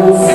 Deus.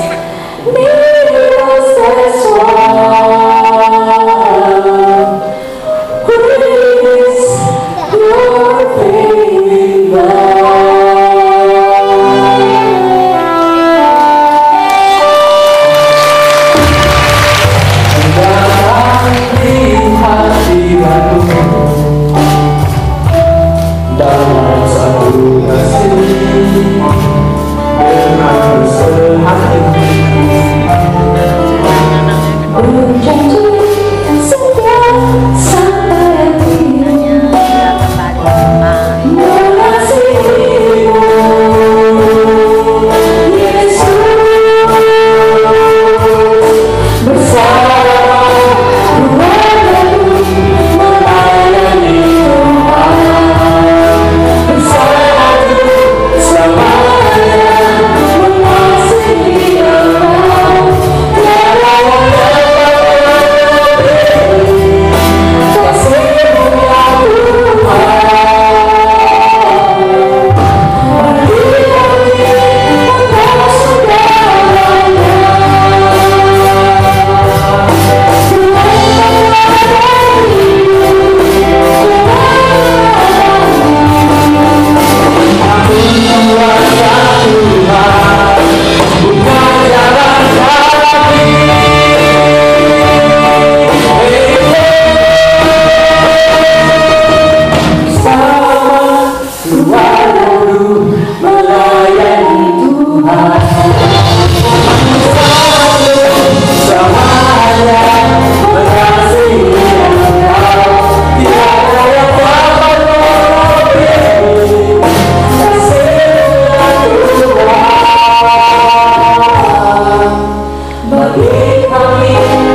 Amen.